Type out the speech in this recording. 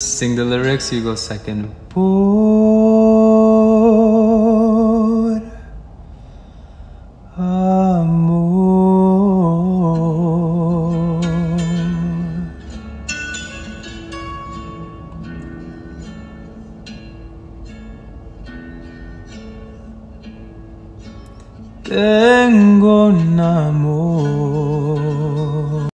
Sing the lyrics, you go second. Por amor. Tengo un amor